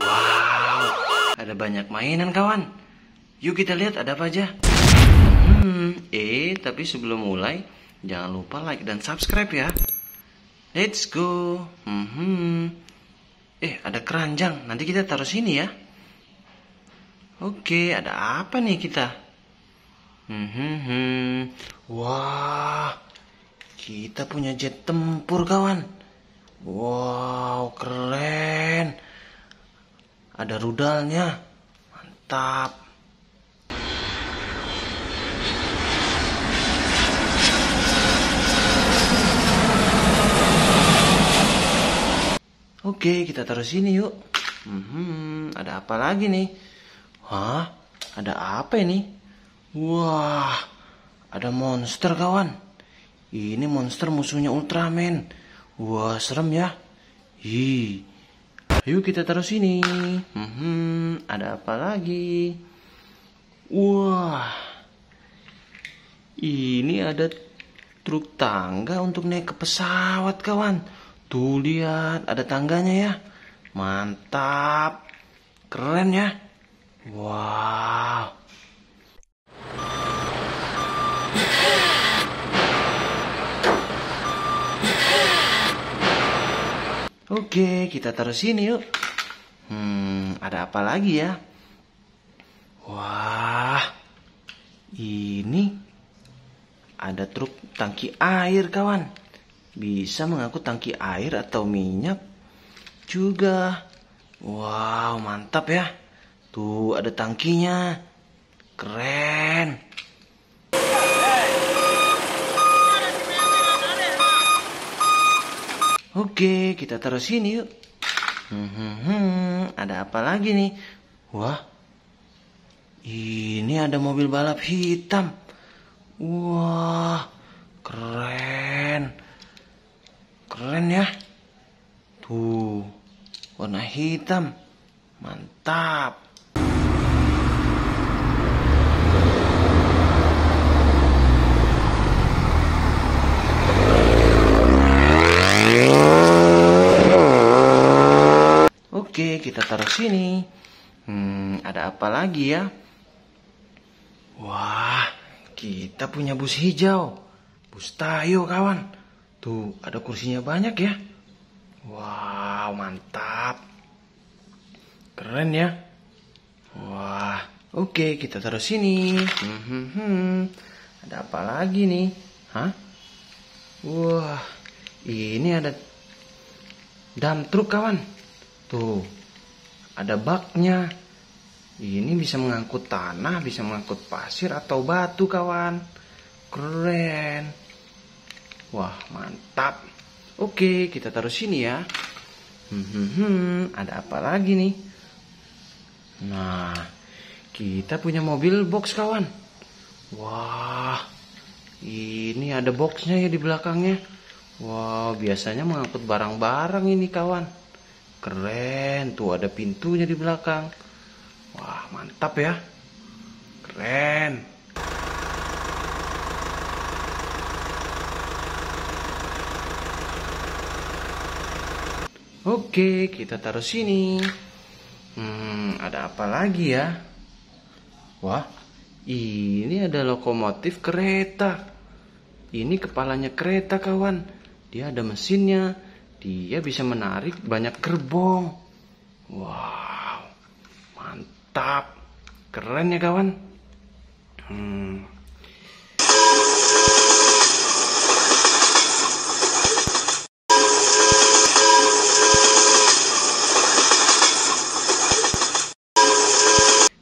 Wow, ada banyak mainan kawan. Yuk kita lihat ada apa aja. Hmm, eh, tapi sebelum mulai, jangan lupa like dan subscribe ya. Let's go. Hmm, eh, ada keranjang. Nanti kita taruh sini ya. Oke, ada apa nih kita? Hmm, wah, kita punya jet tempur kawan. Wow, keren. Ada rudalnya. Mantap. Oke, kita taruh sini yuk. Hmm, ada apa lagi nih? Hah? Ada apa ini? Wah, ada monster kawan. Ini monster musuhnya Ultraman. Wah, serem ya. Hi. Ayo kita taruh sini. Hmm, ada apa lagi? Wah. Ini ada truk tangga untuk naik ke pesawat, kawan. Tuh lihat, ada tangganya ya. Mantap. Keren ya. Wow. Oke, kita taruh sini yuk. Hmm, ada apa lagi ya? Wah, ini ada truk tangki air kawan. Bisa mengangkut tangki air atau minyak juga. Wow, mantap ya. Tuh ada tangkinya. Keren. Oke, kita taruh sini yuk. Hmm, hmm, hmm, ada apa lagi nih? Wah, ini ada mobil balap hitam. Wah, keren. Keren ya. Tuh, warna hitam. Mantap. Oke, kita taruh sini. Hmm, ada apa lagi ya? Wah, kita punya bus hijau. Bus tayo, kawan. Tuh, ada kursinya banyak ya. Wow, mantap. Keren ya. Wah, oke, kita taruh sini. Hmm, hmm, hmm. Ada apa lagi nih? Hah? Wah, ini ada dump truk, kawan. Tuh, ada baknya. Ini bisa mengangkut tanah, bisa mengangkut pasir atau batu, kawan. Keren. Wah, mantap. Oke, kita taruh sini ya. Hmm, hmm, hmm. Ada apa lagi nih? Nah, kita punya mobil box, kawan. Wah, ini ada boxnya ya di belakangnya. Wah, biasanya mengangkut barang-barang ini, kawan. Keren, tuh ada pintunya di belakang. Wah, mantap ya. Keren. Oke, kita taruh sini. Hmm, ada apa lagi ya? Wah, ini ada lokomotif kereta. Ini kepalanya kereta, kawan. Dia ada mesinnya. Dia bisa menarik banyak gerbong. Wow, mantap. Keren ya kawan. Hmm.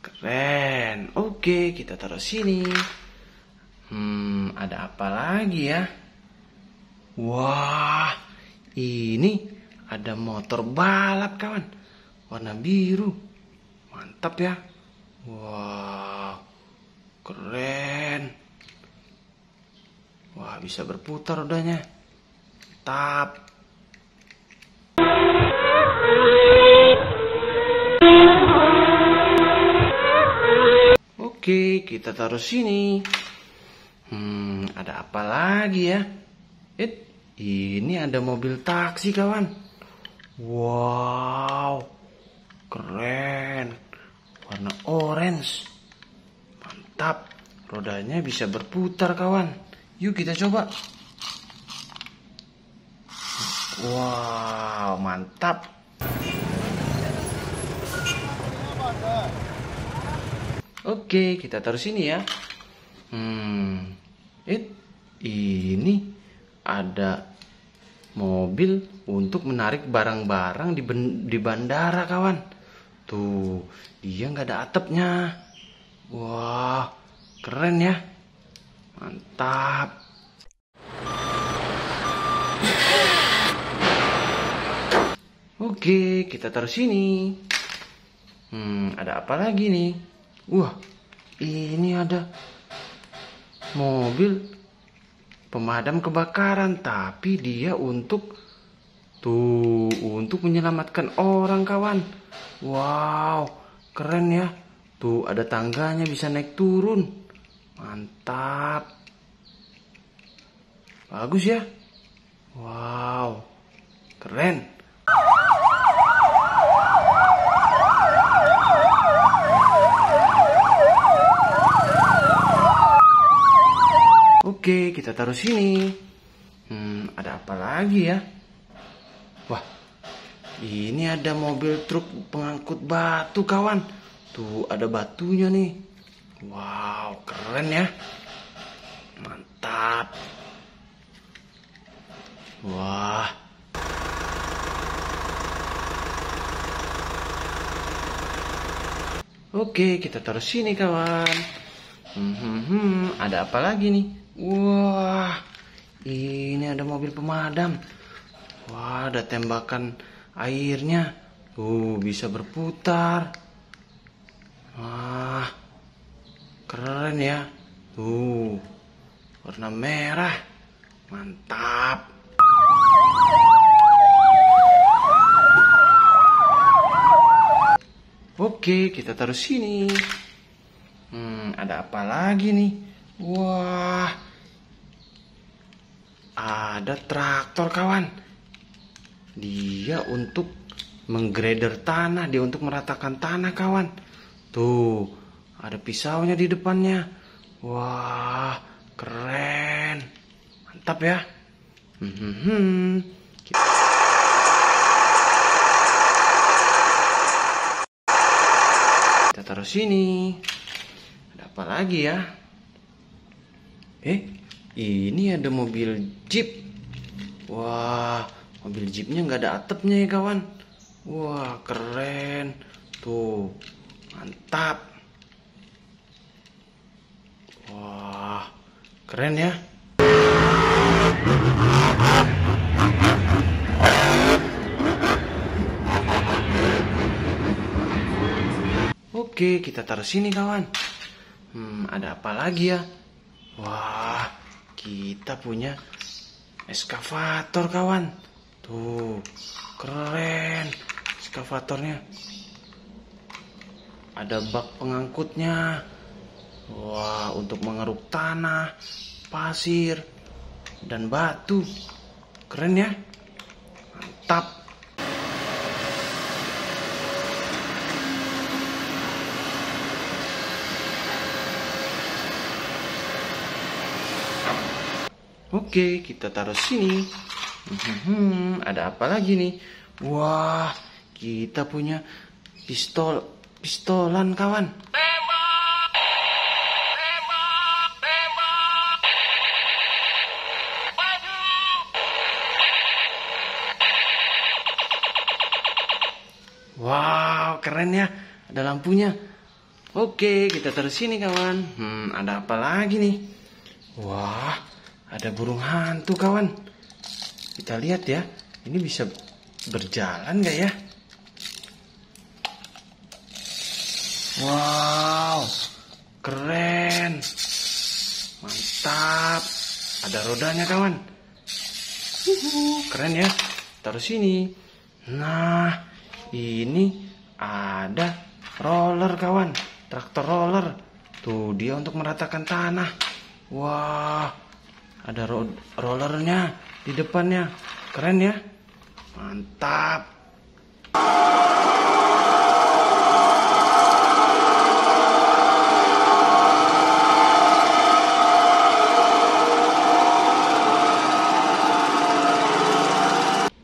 Keren. Oke, kita taruh sini. Hmm, ada apa lagi ya? Wah, ini ada motor balap kawan. Warna biru. Mantap ya. Wah Keren. Wah bisa berputar rodanya. Mantap Oke kita taruh sini. Hmm ada apa lagi ya? Eh ini ada mobil taksi kawan. Wow, keren. Warna orange. Mantap. Rodanya bisa berputar kawan. Yuk kita coba. Wow, mantap. Oke, kita taruh sini ya. Hmm, it, ini ada mobil untuk menarik barang-barang di, di bandara kawan. Tuh, dia nggak ada atapnya. Wah, keren ya. Mantap. Oke, kita taruh sini. Hmm, ada apa lagi nih? Wah, ini ada mobil pemadam kebakaran, tapi dia untuk tuh untuk menyelamatkan orang kawan. Wow, keren ya. Tuh ada tangganya bisa naik turun. Mantap. Bagus ya. Wow, keren. Oke, kita taruh sini. Hmm, ada apa lagi ya? Wah, ini ada mobil truk pengangkut batu, kawan. Tuh, ada batunya nih. Wow, keren ya. Mantap. Wah. Oke, kita taruh sini, kawan. Hmm, hmm, hmm, ada apa lagi nih? Wah, ini ada mobil pemadam. Wah, ada tembakan airnya. Tuh, bisa berputar. Wah, keren ya. Tuh, warna merah. Mantap. Oke, kita taruh sini. Hmm, ada apa lagi nih? Wah, ada traktor kawan. Dia untuk menggrader tanah, dia untuk meratakan tanah kawan. Tuh, ada pisaunya di depannya. Wah, keren. Mantap ya. Kita taruh sini. Ada apa lagi ya? Eh, ini ada mobil jeep. Wah, mobil jeepnya nggak ada atapnya ya kawan. Wah, keren. Tuh, mantap. Wah, keren ya. Oke, kita taruh sini kawan. Hmm, ada apa lagi ya? Wah, kita punya eskavator kawan. Tuh, keren eskavatornya. Ada bak pengangkutnya. Wah, untuk mengeruk tanah, pasir, dan batu. Keren ya? Mantap. Oke, kita taruh sini. Hmm, ada apa lagi nih? Wah, kita punya pistol, pistolan kawan. Wow, keren ya. Ada lampunya. Oke, kita taruh sini kawan. Hmm, ada apa lagi nih? Wah, ada burung hantu kawan. Kita lihat ya. Ini bisa berjalan gak ya? Wow. Keren. Mantap. Ada rodanya kawan. Keren ya. Taruh sini. Nah, ini ada roller kawan. Traktor roller. Tuh dia untuk meratakan tanah. Wah, ada ro rollernya di depannya. Keren ya. Mantap.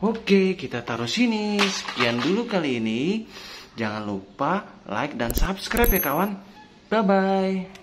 Oke, kita taruh sini. Sekian dulu kali ini. Jangan lupa like dan subscribe ya kawan. Bye-bye.